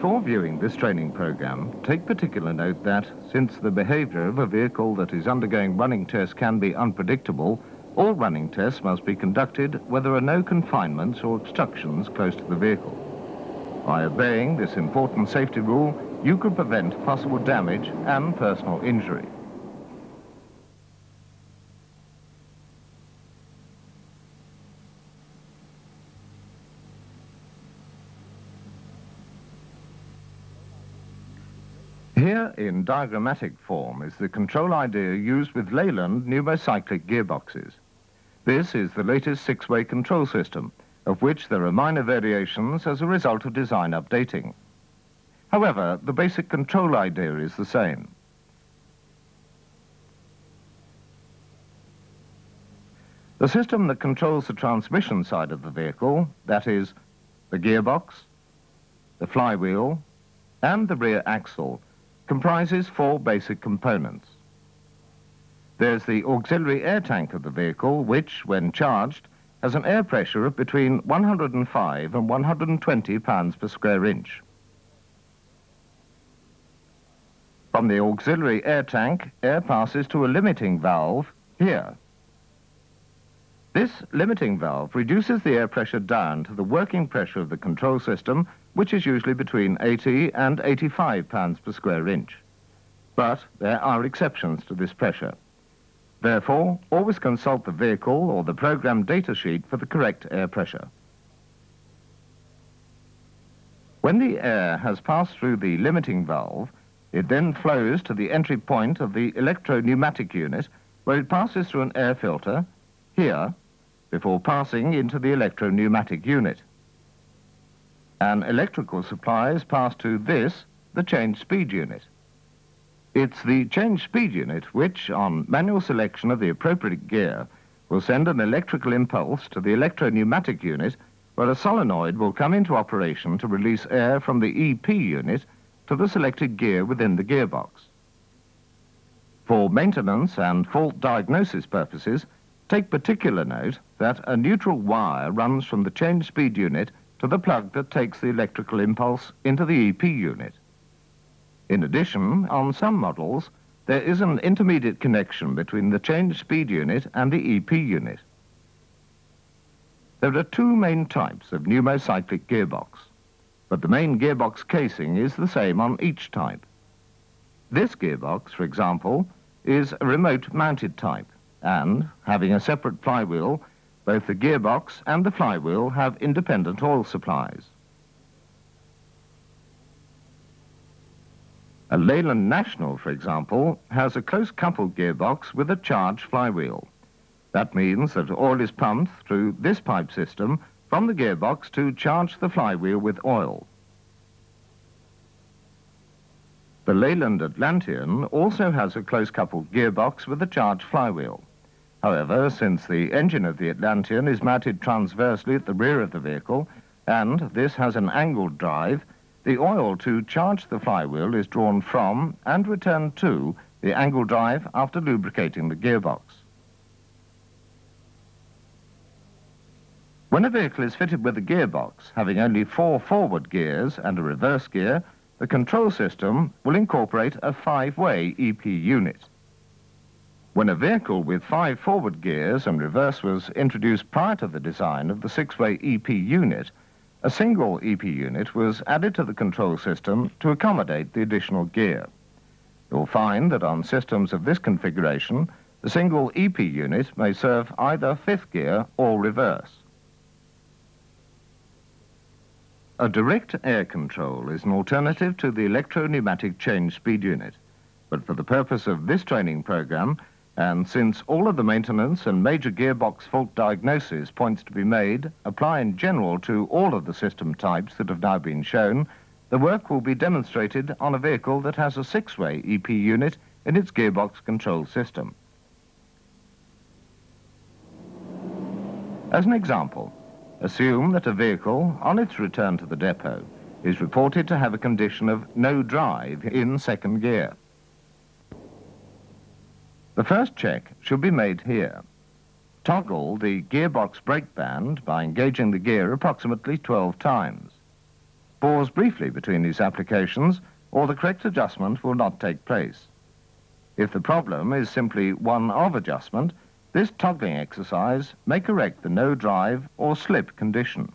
Before viewing this training program, take particular note that, since the behavior of a vehicle that is undergoing running tests can be unpredictable, all running tests must be conducted where there are no confinements or obstructions close to the vehicle. By obeying this important safety rule, you could prevent possible damage and personal injury. Here in diagrammatic form is the control idea used with Leyland pneumocyclic gearboxes. This is the latest six-way control system, of which there are minor variations as a result of design updating. However, the basic control idea is the same. The system that controls the transmission side of the vehicle, that is, the gearbox, the flywheel, and the rear axle, comprises four basic components. There's the auxiliary air tank of the vehicle, which, when charged, has an air pressure of between 105 and 120 pounds per square inch. From the auxiliary air tank, air passes to a limiting valve here. This limiting valve reduces the air pressure down to the working pressure of the control system which is usually between 80 and 85 pounds per square inch. But there are exceptions to this pressure. Therefore, always consult the vehicle or the program data sheet for the correct air pressure. When the air has passed through the limiting valve, it then flows to the entry point of the electro-pneumatic unit, where it passes through an air filter, here, before passing into the electro-pneumatic unit. An electrical supply is passed to this, the change speed unit. It's the change speed unit which, on manual selection of the appropriate gear, will send an electrical impulse to the electro-pneumatic unit where a solenoid will come into operation to release air from the EP unit to the selected gear within the gearbox. For maintenance and fault diagnosis purposes, take particular note that a neutral wire runs from the change speed unit to the plug that takes the electrical impulse into the EP unit. In addition, on some models, there is an intermediate connection between the change speed unit and the EP unit. There are two main types of pneumocyclic gearbox, but the main gearbox casing is the same on each type. This gearbox, for example, is a remote mounted type and, having a separate flywheel, both the gearbox and the flywheel have independent oil supplies. A Leyland National, for example, has a close-coupled gearbox with a charged flywheel. That means that oil is pumped through this pipe system from the gearbox to charge the flywheel with oil. The Leyland Atlantean also has a close-coupled gearbox with a charged flywheel. However, since the engine of the Atlantean is mounted transversely at the rear of the vehicle, and this has an angled drive, the oil to charge the flywheel is drawn from and returned to the angle drive after lubricating the gearbox. When a vehicle is fitted with a gearbox having only four forward gears and a reverse gear, the control system will incorporate a five-way EP unit. When a vehicle with five forward gears and reverse was introduced prior to the design of the six-way EP unit, a single EP unit was added to the control system to accommodate the additional gear. You'll find that on systems of this configuration, the single EP unit may serve either fifth gear or reverse. A direct air control is an alternative to the electro-pneumatic change speed unit. But for the purpose of this training program, and since all of the maintenance and major gearbox fault diagnosis points to be made apply in general to all of the system types that have now been shown, the work will be demonstrated on a vehicle that has a six-way EP unit in its gearbox control system. As an example, assume that a vehicle, on its return to the depot, is reported to have a condition of no drive in second gear. The first check should be made here. Toggle the gearbox brake band by engaging the gear approximately 12 times. pause briefly between these applications or the correct adjustment will not take place. If the problem is simply one of adjustment, this toggling exercise may correct the no drive or slip condition.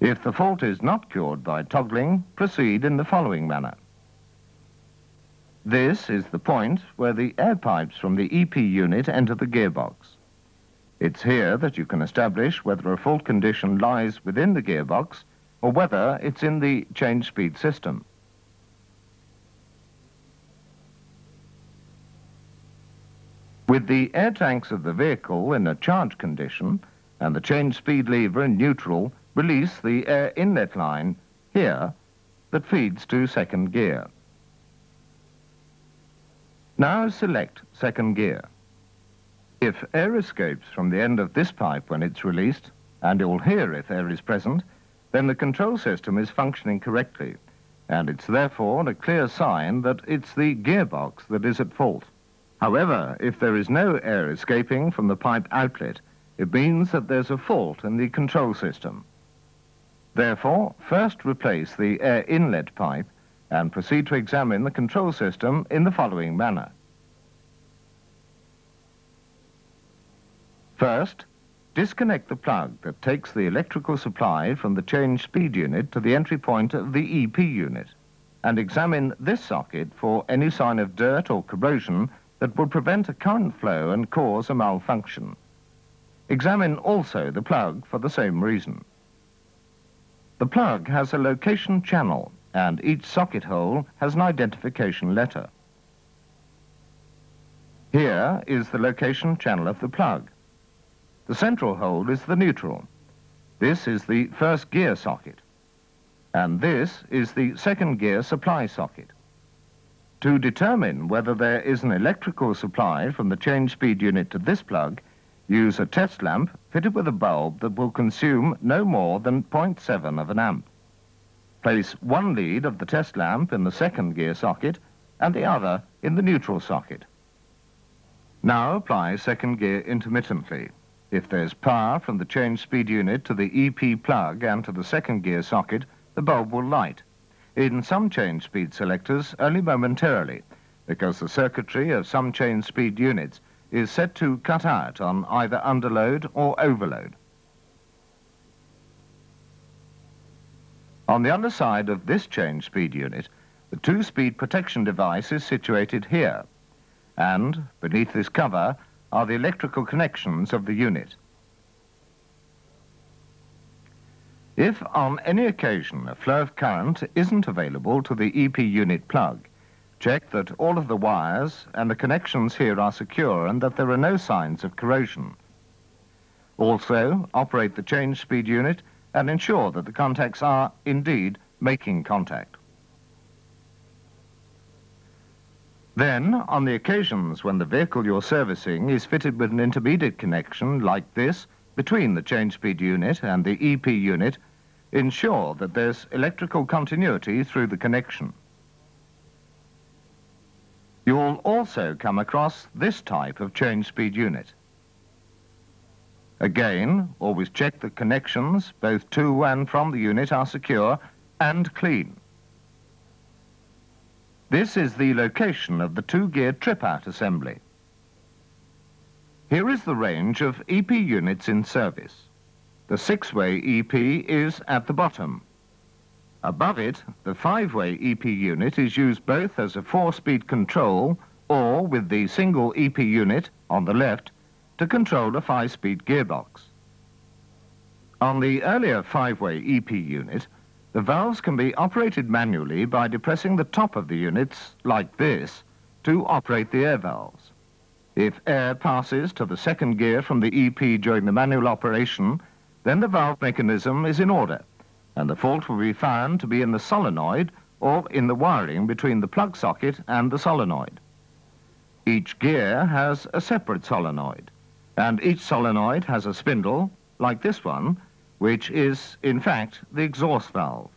If the fault is not cured by toggling, proceed in the following manner. This is the point where the air pipes from the EP unit enter the gearbox. It's here that you can establish whether a fault condition lies within the gearbox or whether it's in the change speed system. With the air tanks of the vehicle in a charge condition and the change speed lever in neutral, release the air inlet line here that feeds to second gear. Now select second gear. If air escapes from the end of this pipe when it's released, and you'll hear if air is present, then the control system is functioning correctly, and it's therefore a clear sign that it's the gearbox that is at fault. However, if there is no air escaping from the pipe outlet, it means that there's a fault in the control system. Therefore, first replace the air inlet pipe and proceed to examine the control system in the following manner. First, disconnect the plug that takes the electrical supply from the change speed unit to the entry point of the EP unit and examine this socket for any sign of dirt or corrosion that would prevent a current flow and cause a malfunction. Examine also the plug for the same reason. The plug has a location channel and each socket hole has an identification letter. Here is the location channel of the plug. The central hole is the neutral. This is the first gear socket. And this is the second gear supply socket. To determine whether there is an electrical supply from the change speed unit to this plug, Use a test lamp fitted with a bulb that will consume no more than 0.7 of an amp. Place one lead of the test lamp in the second gear socket and the other in the neutral socket. Now apply second gear intermittently. If there's power from the change speed unit to the EP plug and to the second gear socket, the bulb will light. In some change speed selectors, only momentarily, because the circuitry of some change speed units is set to cut out on either underload or overload. On the underside of this change speed unit, the two-speed protection device is situated here, and beneath this cover are the electrical connections of the unit. If on any occasion a flow of current isn't available to the EP unit plug, Check that all of the wires and the connections here are secure and that there are no signs of corrosion. Also, operate the change speed unit and ensure that the contacts are, indeed, making contact. Then, on the occasions when the vehicle you're servicing is fitted with an intermediate connection like this between the change speed unit and the EP unit, ensure that there's electrical continuity through the connection. You'll also come across this type of change speed unit. Again, always check that connections, both to and from the unit, are secure and clean. This is the location of the two-gear trip-out assembly. Here is the range of EP units in service. The six-way EP is at the bottom, Above it, the five-way EP unit is used both as a four-speed control or with the single EP unit on the left to control a five-speed gearbox. On the earlier five-way EP unit, the valves can be operated manually by depressing the top of the units, like this, to operate the air valves. If air passes to the second gear from the EP during the manual operation, then the valve mechanism is in order and the fault will be found to be in the solenoid or in the wiring between the plug socket and the solenoid. Each gear has a separate solenoid, and each solenoid has a spindle, like this one, which is, in fact, the exhaust valve.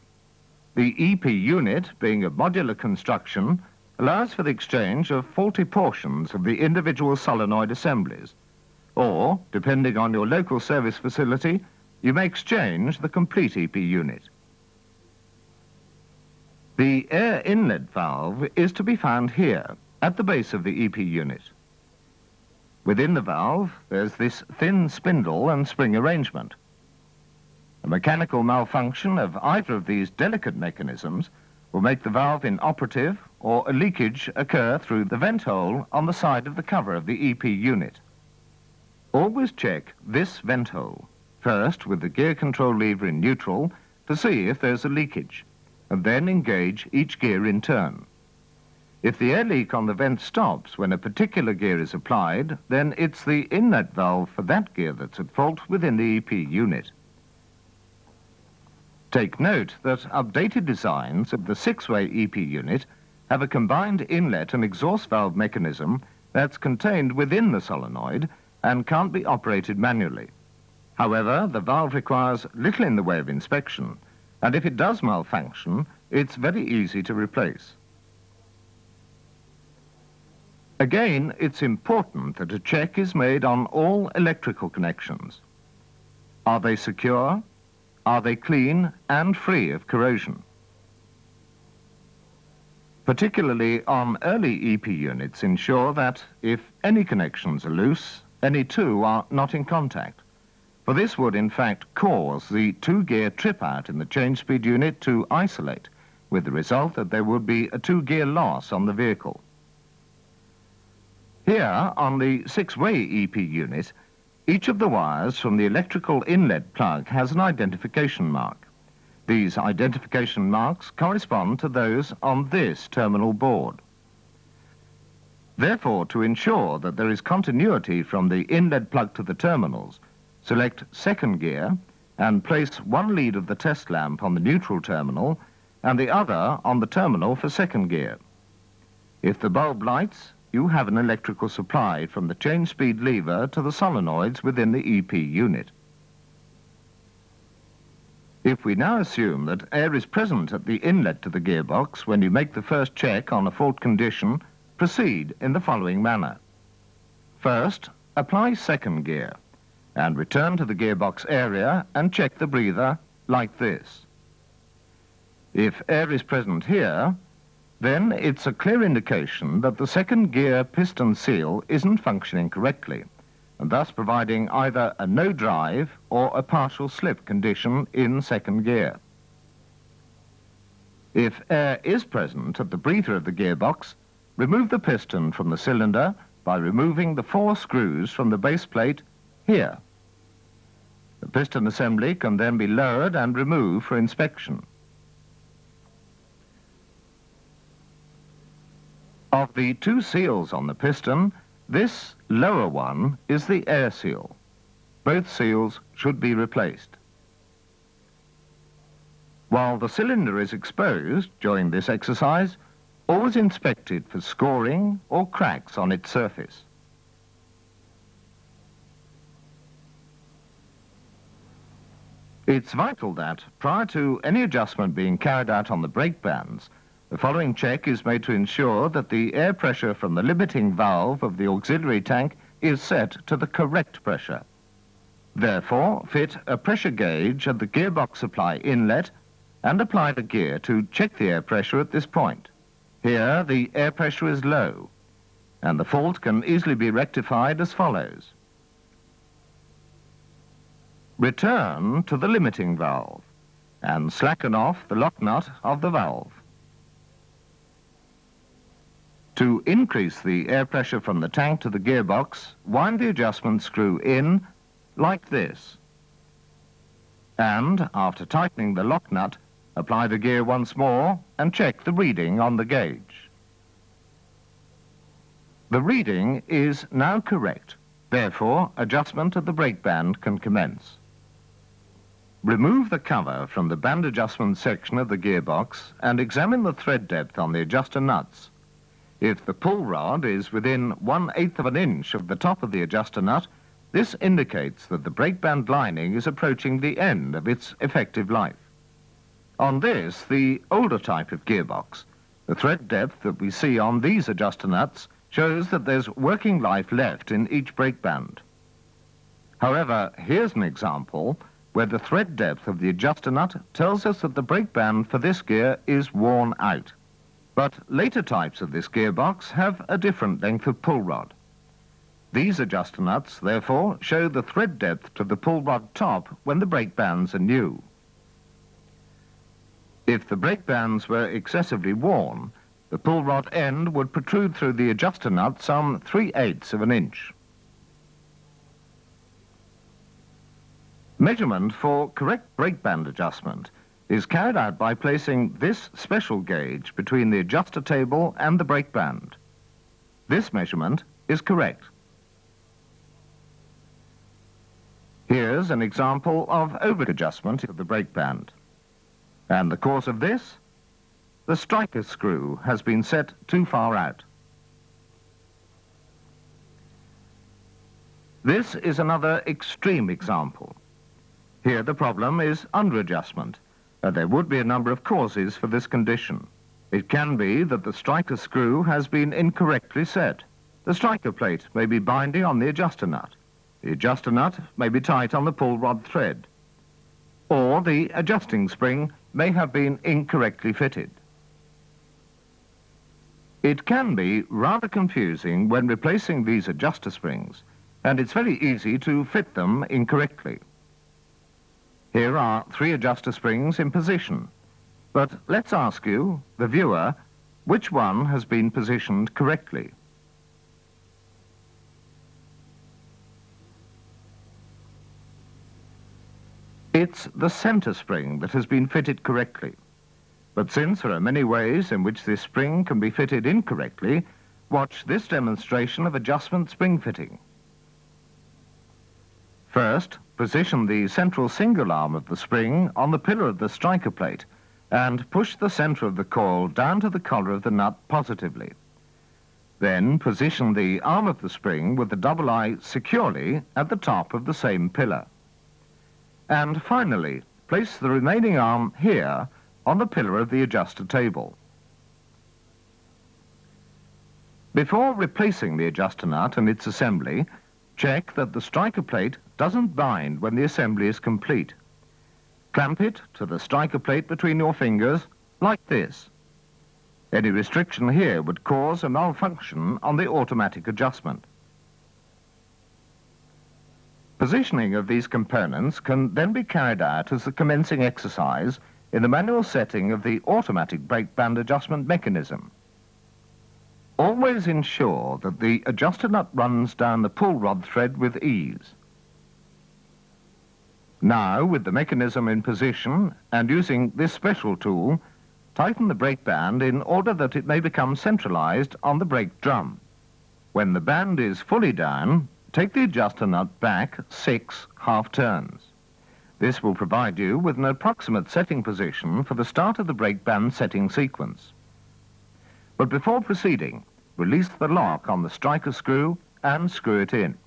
The EP unit, being a modular construction, allows for the exchange of faulty portions of the individual solenoid assemblies, or, depending on your local service facility, you may exchange the complete EP unit. The air inlet valve is to be found here, at the base of the EP unit. Within the valve, there's this thin spindle and spring arrangement. A mechanical malfunction of either of these delicate mechanisms will make the valve inoperative or a leakage occur through the vent hole on the side of the cover of the EP unit. Always check this vent hole, first with the gear control lever in neutral to see if there's a leakage, and then engage each gear in turn. If the air leak on the vent stops when a particular gear is applied, then it's the inlet valve for that gear that's at fault within the EP unit. Take note that updated designs of the six-way EP unit have a combined inlet and exhaust valve mechanism that's contained within the solenoid and can't be operated manually. However, the valve requires little in the way of inspection, and if it does malfunction, it's very easy to replace. Again, it's important that a check is made on all electrical connections. Are they secure? Are they clean and free of corrosion? Particularly on early EP units, ensure that if any connections are loose, any two are not in contact. For this would in fact cause the two-gear trip out in the change speed unit to isolate, with the result that there would be a two-gear loss on the vehicle. Here, on the six-way EP unit, each of the wires from the electrical inlet plug has an identification mark. These identification marks correspond to those on this terminal board. Therefore, to ensure that there is continuity from the inlet plug to the terminals, select second gear and place one lead of the test lamp on the neutral terminal and the other on the terminal for second gear. If the bulb lights, you have an electrical supply from the change speed lever to the solenoids within the EP unit. If we now assume that air is present at the inlet to the gearbox when you make the first check on a fault condition, proceed in the following manner. First, apply second gear and return to the gearbox area and check the breather like this. If air is present here, then it's a clear indication that the second gear piston seal isn't functioning correctly, and thus providing either a no drive or a partial slip condition in second gear. If air is present at the breather of the gearbox, remove the piston from the cylinder by removing the four screws from the base plate here. The piston assembly can then be lowered and removed for inspection. Of the two seals on the piston, this lower one is the air seal. Both seals should be replaced. While the cylinder is exposed during this exercise, always inspect it for scoring or cracks on its surface. It's vital that, prior to any adjustment being carried out on the brake bands, the following check is made to ensure that the air pressure from the limiting valve of the auxiliary tank is set to the correct pressure. Therefore, fit a pressure gauge at the gearbox supply inlet and apply the gear to check the air pressure at this point. Here, the air pressure is low, and the fault can easily be rectified as follows. Return to the limiting valve and slacken off the lock nut of the valve. To increase the air pressure from the tank to the gearbox, wind the adjustment screw in like this. And, after tightening the lock nut, apply the gear once more and check the reading on the gauge. The reading is now correct. Therefore, adjustment of the brake band can commence. Remove the cover from the band adjustment section of the gearbox and examine the thread depth on the adjuster nuts. If the pull rod is within one-eighth of an inch of the top of the adjuster nut, this indicates that the brake band lining is approaching the end of its effective life. On this, the older type of gearbox, the thread depth that we see on these adjuster nuts shows that there's working life left in each brake band. However, here's an example where the thread depth of the adjuster nut tells us that the brake band for this gear is worn out. But later types of this gearbox have a different length of pull rod. These adjuster nuts, therefore, show the thread depth to the pull rod top when the brake bands are new. If the brake bands were excessively worn, the pull rod end would protrude through the adjuster nut some 3 eighths of an inch. Measurement for correct brake band adjustment is carried out by placing this special gauge between the adjuster table and the brake band. This measurement is correct. Here's an example of over-adjustment of the brake band. And the cause of this? The striker screw has been set too far out. This is another extreme example. Here the problem is underadjustment, and there would be a number of causes for this condition. It can be that the striker screw has been incorrectly set. The striker plate may be binding on the adjuster nut. The adjuster nut may be tight on the pull rod thread. Or the adjusting spring may have been incorrectly fitted. It can be rather confusing when replacing these adjuster springs, and it's very easy to fit them incorrectly. Here are three adjuster springs in position. But let's ask you, the viewer, which one has been positioned correctly? It's the center spring that has been fitted correctly. But since there are many ways in which this spring can be fitted incorrectly, watch this demonstration of adjustment spring fitting. First, position the central single arm of the spring on the pillar of the striker plate and push the center of the coil down to the collar of the nut positively. Then position the arm of the spring with the double eye securely at the top of the same pillar. And finally, place the remaining arm here on the pillar of the adjuster table. Before replacing the adjuster nut and its assembly, check that the striker plate doesn't bind when the assembly is complete. Clamp it to the striker plate between your fingers, like this. Any restriction here would cause a malfunction on the automatic adjustment. Positioning of these components can then be carried out as the commencing exercise in the manual setting of the automatic brake band adjustment mechanism. Always ensure that the adjuster nut runs down the pull rod thread with ease. Now, with the mechanism in position and using this special tool, tighten the brake band in order that it may become centralized on the brake drum. When the band is fully down, take the adjuster nut back six half turns. This will provide you with an approximate setting position for the start of the brake band setting sequence. But before proceeding, release the lock on the striker screw and screw it in.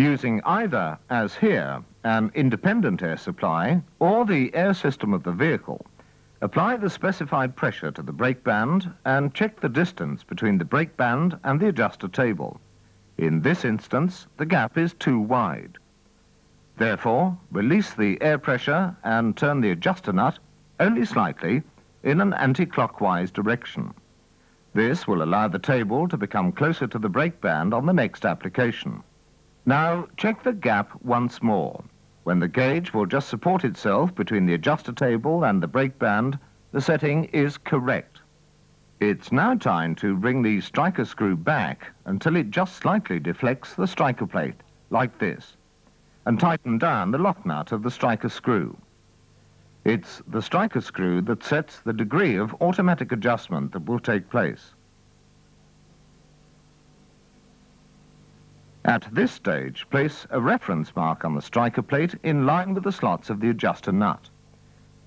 using either, as here, an independent air supply or the air system of the vehicle, apply the specified pressure to the brake band and check the distance between the brake band and the adjuster table. In this instance, the gap is too wide. Therefore, release the air pressure and turn the adjuster nut only slightly in an anti-clockwise direction. This will allow the table to become closer to the brake band on the next application. Now check the gap once more. When the gauge will just support itself between the adjuster table and the brake band, the setting is correct. It's now time to bring the striker screw back until it just slightly deflects the striker plate, like this, and tighten down the lock nut of the striker screw. It's the striker screw that sets the degree of automatic adjustment that will take place. At this stage, place a reference mark on the striker plate in line with the slots of the adjuster nut.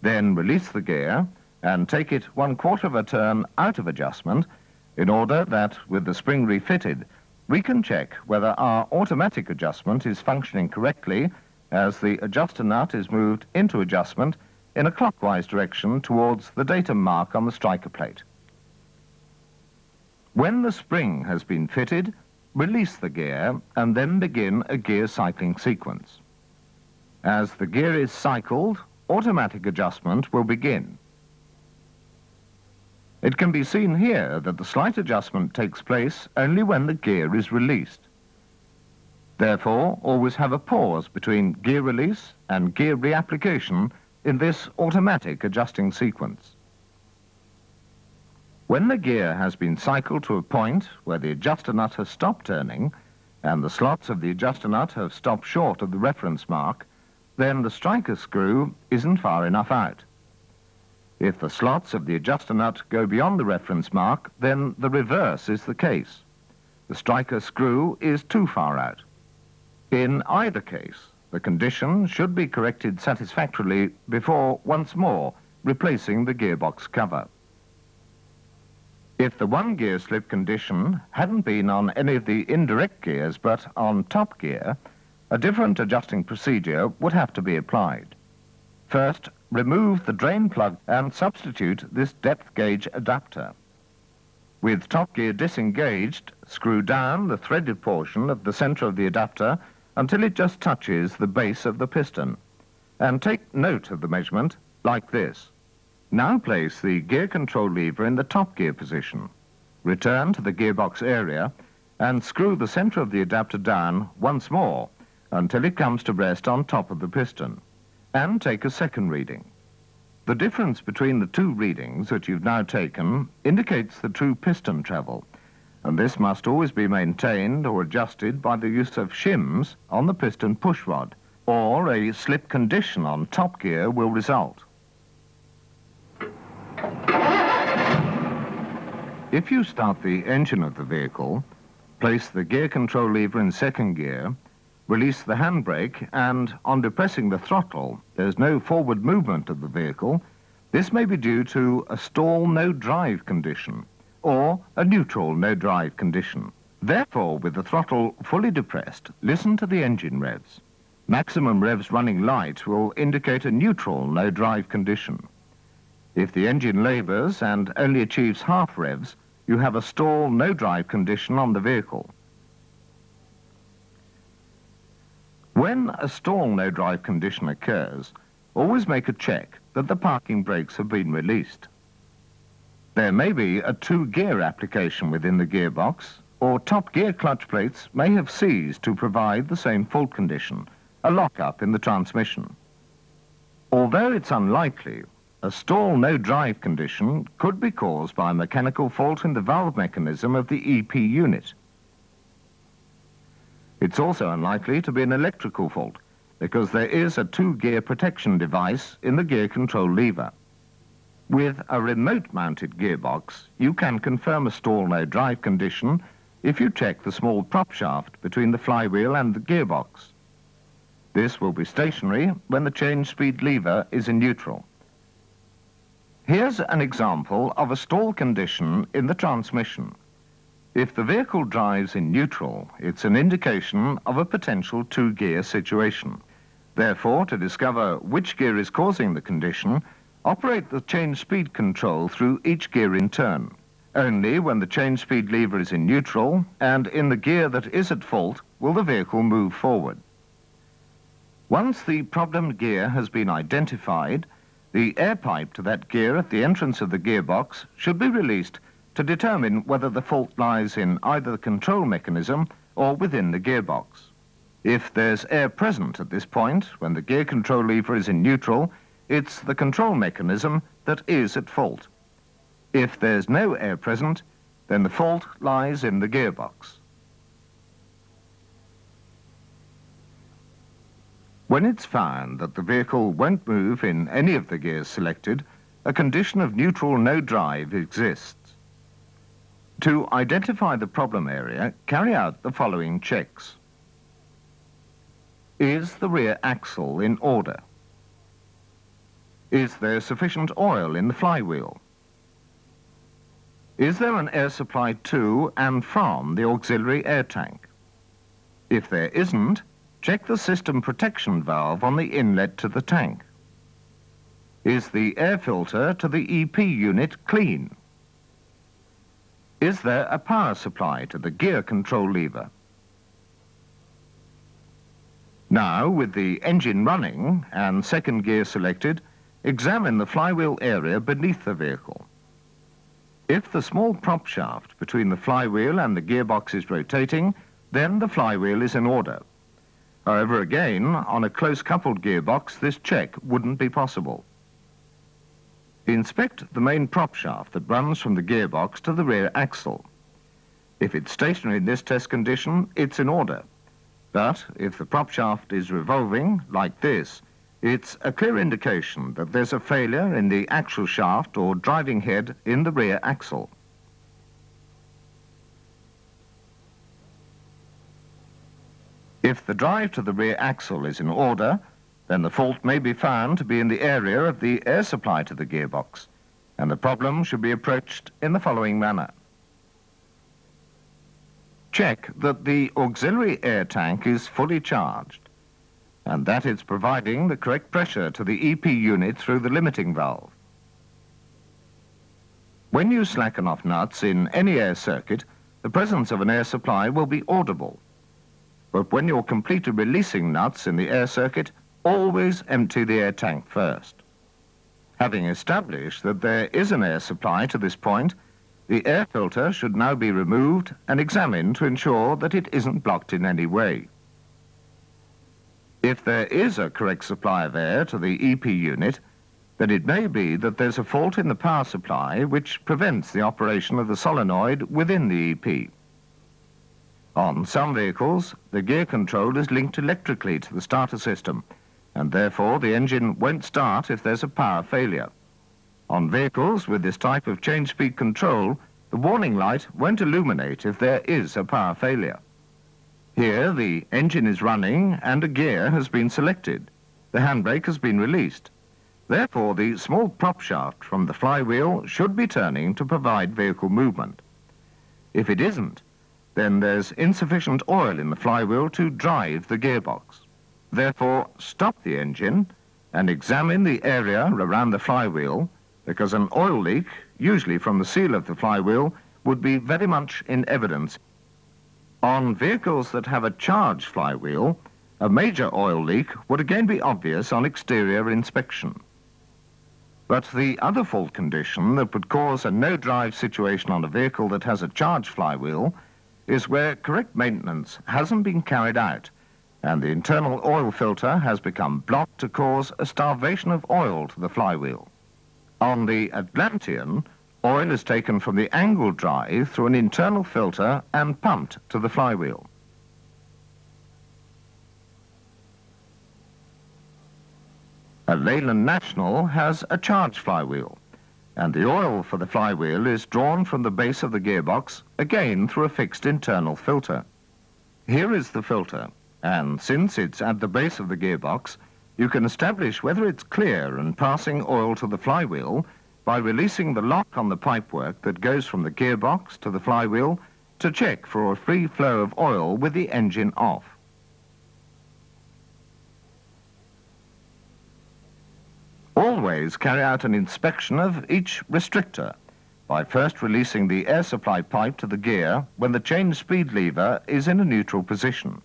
Then release the gear and take it one quarter of a turn out of adjustment in order that, with the spring refitted, we can check whether our automatic adjustment is functioning correctly as the adjuster nut is moved into adjustment in a clockwise direction towards the datum mark on the striker plate. When the spring has been fitted, release the gear and then begin a gear cycling sequence. As the gear is cycled, automatic adjustment will begin. It can be seen here that the slight adjustment takes place only when the gear is released. Therefore, always have a pause between gear release and gear reapplication in this automatic adjusting sequence. When the gear has been cycled to a point where the adjuster nut has stopped turning and the slots of the adjuster nut have stopped short of the reference mark, then the striker screw isn't far enough out. If the slots of the adjuster nut go beyond the reference mark, then the reverse is the case. The striker screw is too far out. In either case, the condition should be corrected satisfactorily before once more replacing the gearbox cover. If the one gear slip condition hadn't been on any of the indirect gears but on top gear, a different adjusting procedure would have to be applied. First, remove the drain plug and substitute this depth gauge adapter. With top gear disengaged, screw down the threaded portion of the center of the adapter until it just touches the base of the piston. And take note of the measurement like this. Now place the gear control lever in the top gear position. Return to the gearbox area and screw the center of the adapter down once more until it comes to rest on top of the piston. And take a second reading. The difference between the two readings that you've now taken indicates the true piston travel and this must always be maintained or adjusted by the use of shims on the piston pushrod, or a slip condition on top gear will result. If you start the engine of the vehicle, place the gear control lever in second gear, release the handbrake, and on depressing the throttle, there's no forward movement of the vehicle, this may be due to a stall no drive condition or a neutral no-drive condition. Therefore, with the throttle fully depressed, listen to the engine revs. Maximum revs running light will indicate a neutral no-drive condition. If the engine labours and only achieves half revs, you have a stall no-drive condition on the vehicle. When a stall no-drive condition occurs, always make a check that the parking brakes have been released. There may be a two-gear application within the gearbox, or top gear clutch plates may have seized to provide the same fault condition, a lock-up in the transmission. Although it's unlikely, a stall no-drive condition could be caused by a mechanical fault in the valve mechanism of the EP unit. It's also unlikely to be an electrical fault, because there is a two-gear protection device in the gear control lever. With a remote-mounted gearbox, you can confirm a stall no drive condition if you check the small prop shaft between the flywheel and the gearbox. This will be stationary when the change speed lever is in neutral. Here's an example of a stall condition in the transmission. If the vehicle drives in neutral, it's an indication of a potential two-gear situation. Therefore, to discover which gear is causing the condition, Operate the change speed control through each gear in turn. Only when the change speed lever is in neutral and in the gear that is at fault will the vehicle move forward. Once the problem gear has been identified, the air pipe to that gear at the entrance of the gearbox should be released to determine whether the fault lies in either the control mechanism or within the gearbox. If there's air present at this point, when the gear control lever is in neutral, it's the control mechanism that is at fault. If there's no air present, then the fault lies in the gearbox. When it's found that the vehicle won't move in any of the gears selected, a condition of neutral no drive exists. To identify the problem area, carry out the following checks. Is the rear axle in order? Is there sufficient oil in the flywheel? Is there an air supply to and from the auxiliary air tank? If there isn't, check the system protection valve on the inlet to the tank. Is the air filter to the EP unit clean? Is there a power supply to the gear control lever? Now, with the engine running and second gear selected, examine the flywheel area beneath the vehicle. If the small prop shaft between the flywheel and the gearbox is rotating, then the flywheel is in order. However, again, on a close-coupled gearbox, this check wouldn't be possible. Inspect the main prop shaft that runs from the gearbox to the rear axle. If it's stationary in this test condition, it's in order. But if the prop shaft is revolving, like this, it's a clear indication that there's a failure in the axle shaft or driving head in the rear axle. If the drive to the rear axle is in order, then the fault may be found to be in the area of the air supply to the gearbox, and the problem should be approached in the following manner. Check that the auxiliary air tank is fully charged and that it's providing the correct pressure to the EP unit through the limiting valve. When you slacken off nuts in any air circuit, the presence of an air supply will be audible. But when you're completely releasing nuts in the air circuit, always empty the air tank first. Having established that there is an air supply to this point, the air filter should now be removed and examined to ensure that it isn't blocked in any way. If there is a correct supply of air to the EP unit, then it may be that there's a fault in the power supply which prevents the operation of the solenoid within the EP. On some vehicles, the gear control is linked electrically to the starter system, and therefore the engine won't start if there's a power failure. On vehicles with this type of change speed control, the warning light won't illuminate if there is a power failure. Here the engine is running and a gear has been selected. The handbrake has been released. Therefore, the small prop shaft from the flywheel should be turning to provide vehicle movement. If it isn't, then there's insufficient oil in the flywheel to drive the gearbox. Therefore, stop the engine and examine the area around the flywheel because an oil leak, usually from the seal of the flywheel, would be very much in evidence. On vehicles that have a charge flywheel, a major oil leak would again be obvious on exterior inspection. But the other fault condition that would cause a no-drive situation on a vehicle that has a charge flywheel is where correct maintenance hasn't been carried out and the internal oil filter has become blocked to cause a starvation of oil to the flywheel. On the Atlantean, oil is taken from the angle drive through an internal filter and pumped to the flywheel. A Leyland National has a charge flywheel, and the oil for the flywheel is drawn from the base of the gearbox, again through a fixed internal filter. Here is the filter, and since it's at the base of the gearbox, you can establish whether it's clear and passing oil to the flywheel by releasing the lock on the pipework that goes from the gearbox to the flywheel to check for a free flow of oil with the engine off. Always carry out an inspection of each restrictor by first releasing the air supply pipe to the gear when the change speed lever is in a neutral position.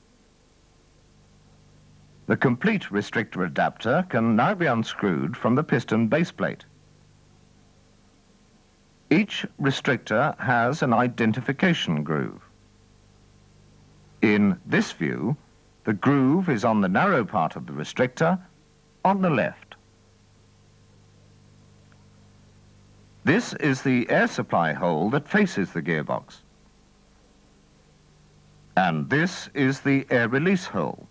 The complete restrictor adapter can now be unscrewed from the piston base plate. Each restrictor has an identification groove. In this view, the groove is on the narrow part of the restrictor on the left. This is the air supply hole that faces the gearbox. And this is the air release hole.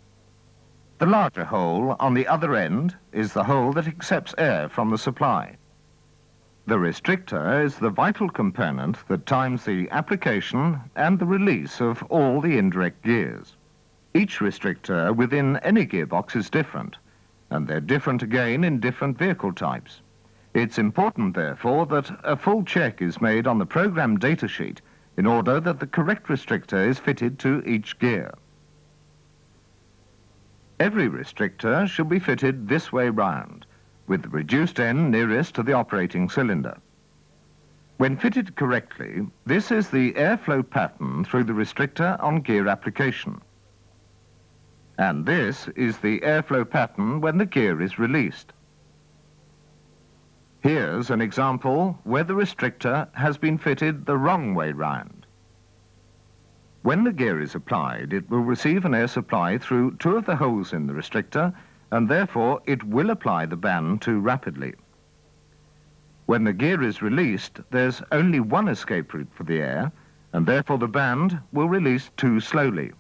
The larger hole on the other end is the hole that accepts air from the supply. The restrictor is the vital component that times the application and the release of all the indirect gears. Each restrictor within any gearbox is different, and they're different again in different vehicle types. It's important, therefore, that a full check is made on the program datasheet in order that the correct restrictor is fitted to each gear. Every restrictor should be fitted this way round, with the reduced end nearest to the operating cylinder. When fitted correctly, this is the airflow pattern through the restrictor on gear application. And this is the airflow pattern when the gear is released. Here's an example where the restrictor has been fitted the wrong way round. When the gear is applied, it will receive an air supply through two of the holes in the restrictor, and therefore it will apply the band too rapidly. When the gear is released, there's only one escape route for the air, and therefore the band will release too slowly.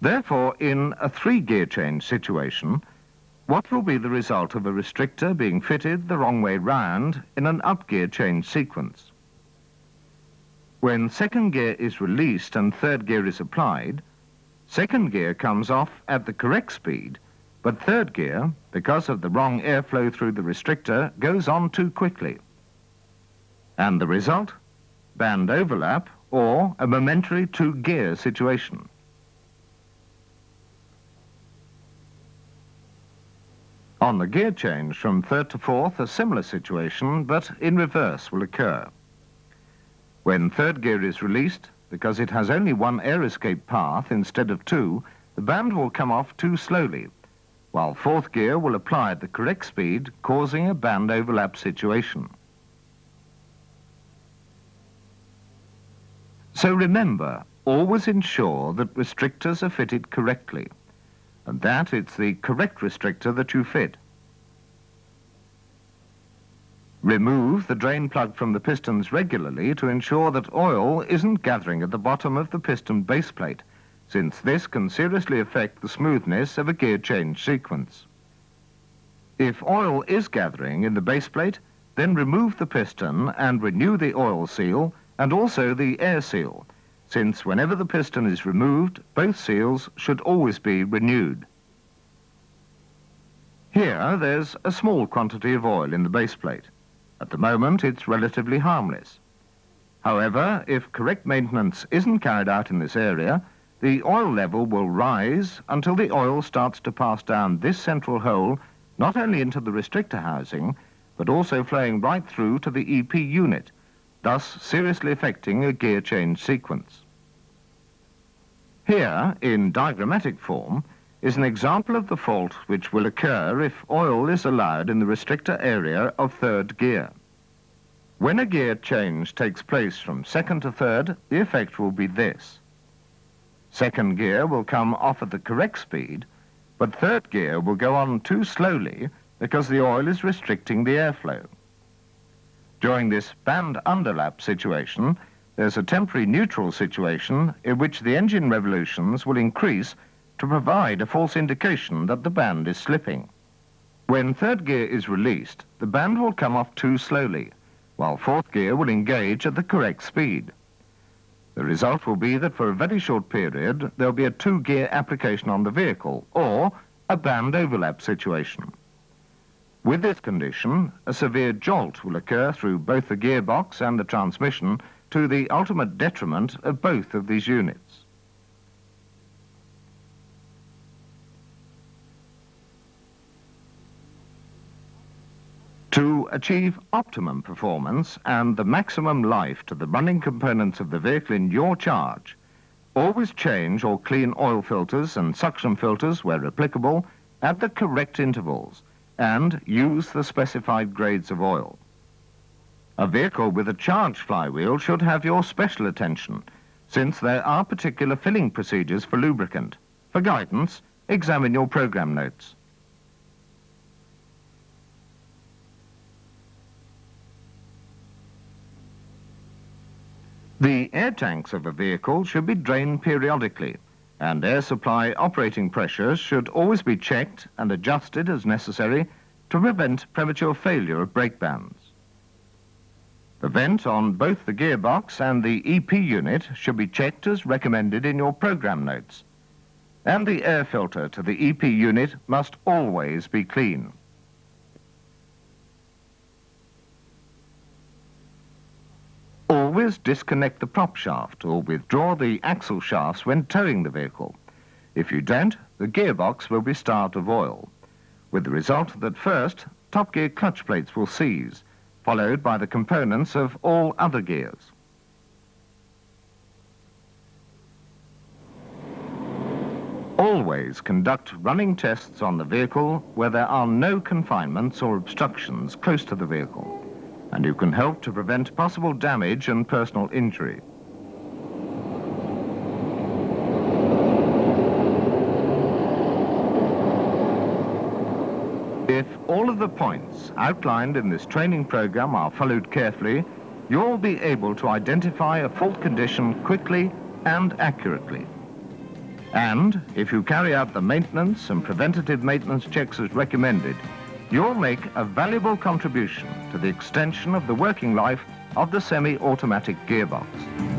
Therefore, in a three-gear change situation, what will be the result of a restrictor being fitted the wrong way round in an up-gear change sequence? When second gear is released and third gear is applied, second gear comes off at the correct speed, but third gear, because of the wrong airflow through the restrictor, goes on too quickly. And the result? Band overlap or a momentary two-gear situation. On the gear change from third to fourth, a similar situation, but in reverse, will occur. When third gear is released, because it has only one air escape path instead of two, the band will come off too slowly, while fourth gear will apply at the correct speed, causing a band overlap situation. So remember, always ensure that restrictors are fitted correctly and that it's the correct restrictor that you fit. Remove the drain plug from the pistons regularly to ensure that oil isn't gathering at the bottom of the piston base plate, since this can seriously affect the smoothness of a gear change sequence. If oil is gathering in the base plate, then remove the piston and renew the oil seal and also the air seal, since whenever the piston is removed, both seals should always be renewed. Here, there's a small quantity of oil in the base plate. At the moment, it's relatively harmless. However, if correct maintenance isn't carried out in this area, the oil level will rise until the oil starts to pass down this central hole, not only into the restrictor housing, but also flowing right through to the EP unit, thus seriously affecting a gear change sequence. Here, in diagrammatic form, is an example of the fault which will occur if oil is allowed in the restrictor area of third gear. When a gear change takes place from second to third, the effect will be this. Second gear will come off at the correct speed, but third gear will go on too slowly because the oil is restricting the airflow. During this band underlap situation, there's a temporary neutral situation in which the engine revolutions will increase to provide a false indication that the band is slipping. When third gear is released, the band will come off too slowly, while fourth gear will engage at the correct speed. The result will be that for a very short period, there'll be a two-gear application on the vehicle, or a band overlap situation. With this condition, a severe jolt will occur through both the gearbox and the transmission to the ultimate detriment of both of these units. To achieve optimum performance and the maximum life to the running components of the vehicle in your charge, always change or clean oil filters and suction filters where applicable at the correct intervals and use the specified grades of oil. A vehicle with a charged flywheel should have your special attention, since there are particular filling procedures for lubricant. For guidance, examine your program notes. The air tanks of a vehicle should be drained periodically, and air supply operating pressures should always be checked and adjusted as necessary to prevent premature failure of brake bands. The vent on both the gearbox and the EP unit should be checked as recommended in your program notes. And the air filter to the EP unit must always be clean. Always disconnect the prop shaft or withdraw the axle shafts when towing the vehicle. If you don't, the gearbox will be starved of oil, with the result that first, top gear clutch plates will seize, followed by the components of all other gears. Always conduct running tests on the vehicle where there are no confinements or obstructions close to the vehicle, and you can help to prevent possible damage and personal injury. If all of the points outlined in this training program are followed carefully, you'll be able to identify a fault condition quickly and accurately. And if you carry out the maintenance and preventative maintenance checks as recommended, you'll make a valuable contribution to the extension of the working life of the semi-automatic gearbox.